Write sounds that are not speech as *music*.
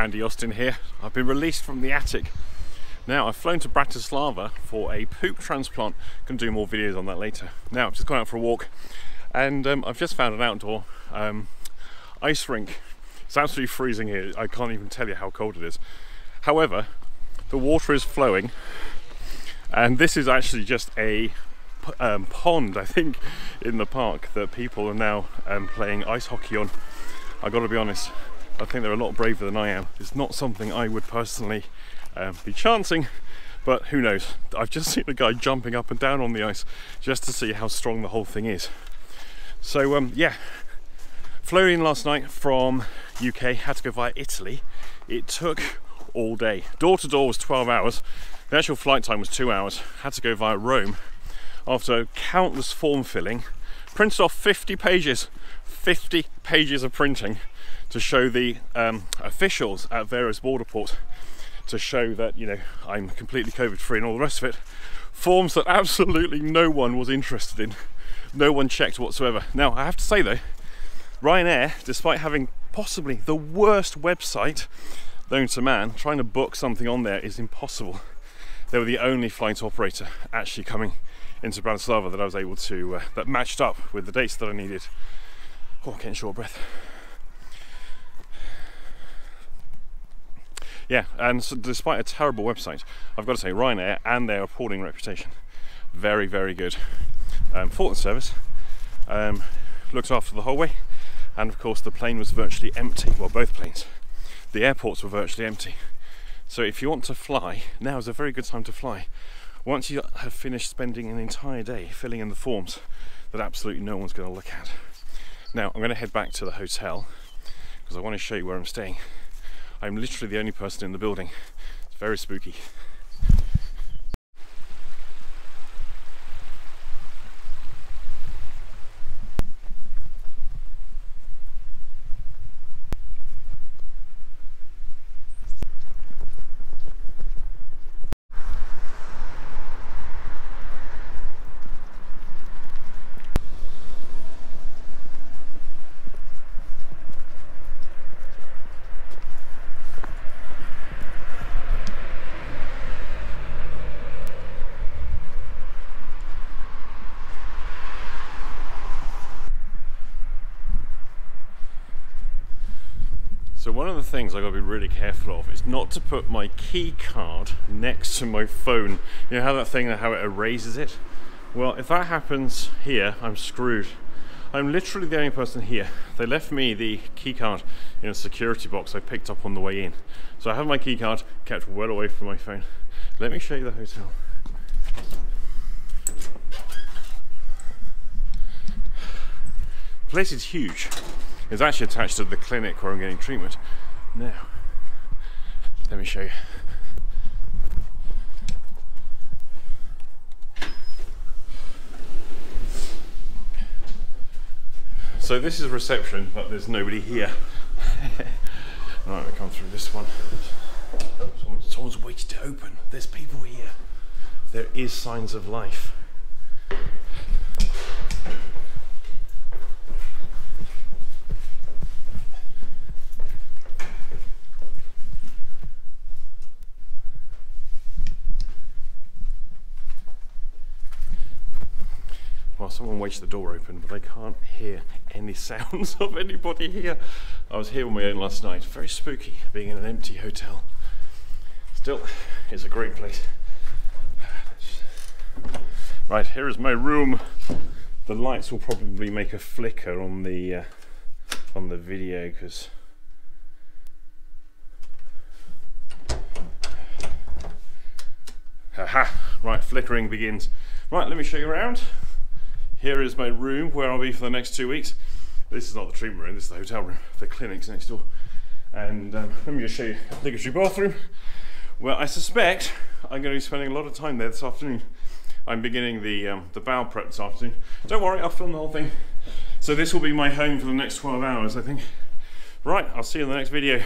Andy Austin here. I've been released from the attic. Now, I've flown to Bratislava for a poop transplant. Can do more videos on that later. Now, I've just gone out for a walk and um, I've just found an outdoor um, ice rink. It's absolutely freezing here. I can't even tell you how cold it is. However, the water is flowing and this is actually just a um, pond, I think, in the park that people are now um, playing ice hockey on. I've got to be honest, I think they're a lot braver than I am. It's not something I would personally um, be chancing, but who knows? I've just *laughs* seen a guy jumping up and down on the ice just to see how strong the whole thing is. So, um, yeah, flew in last night from UK, had to go via Italy. It took all day. Door to door was 12 hours. The actual flight time was two hours. Had to go via Rome after countless form filling. Printed off 50 pages, 50 pages of printing to show the um, officials at various border ports to show that you know I'm completely COVID free and all the rest of it. Forms that *laughs* absolutely no one was interested in, no one checked whatsoever. Now I have to say though, Ryanair, despite having possibly the worst website known to man, trying to book something on there is impossible. They were the only flight operator actually coming into Bratislava that I was able to, uh, that matched up with the dates that I needed. Oh, getting short breath. Yeah, and so despite a terrible website, I've got to say Ryanair and their appalling reputation, very, very good. Um, Fulton service um, looked after the whole way, and of course the plane was virtually empty. Well, both planes. The airports were virtually empty. So if you want to fly, now is a very good time to fly. Once you have finished spending an entire day filling in the forms that absolutely no one's going to look at. Now I'm going to head back to the hotel because I want to show you where I'm staying. I'm literally the only person in the building. It's very spooky. So one of the things I got to be really careful of is not to put my key card next to my phone. You know how that thing, how it erases it? Well, if that happens here, I'm screwed. I'm literally the only person here. They left me the key card in a security box I picked up on the way in. So I have my key card kept well away from my phone. Let me show you the hotel. The place is huge. It's actually attached to the clinic where I'm getting treatment. Now, let me show you. So this is a reception, but there's nobody here. *laughs* right, we come through this one. Oh, someone's waited to open. There's people here. There is signs of life. Someone wakes the door open, but I can't hear any *laughs* sounds of anybody here. I was here on my own last night. Very spooky being in an empty hotel. Still, it's a great place. Right, here is my room. The lights will probably make a flicker on the uh, on the video because Haha, right, flickering begins. Right, let me show you around. Here is my room where I'll be for the next two weeks. This is not the treatment room, this is the hotel room. The clinic's next door. And um, let me just show you the obligatory bathroom. Well, I suspect I'm going to be spending a lot of time there this afternoon. I'm beginning the, um, the bowel prep this afternoon. Don't worry, I'll film the whole thing. So this will be my home for the next 12 hours, I think. Right, I'll see you in the next video.